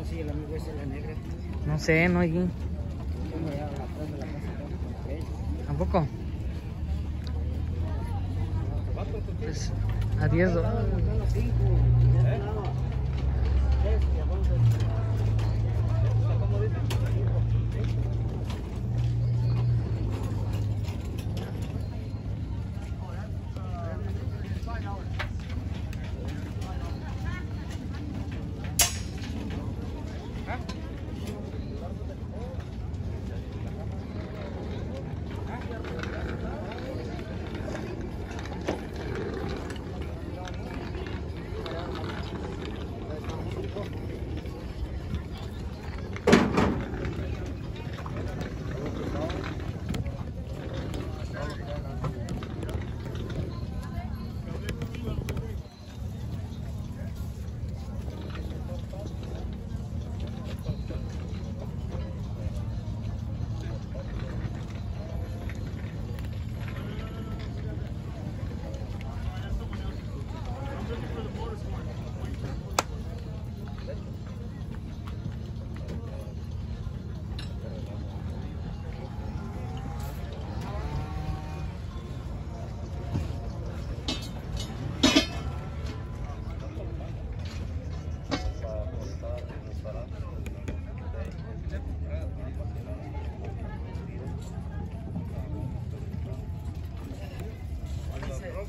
no sigue el amigo ese, la negra. No sé, no hay. Tengo হ্যাঁ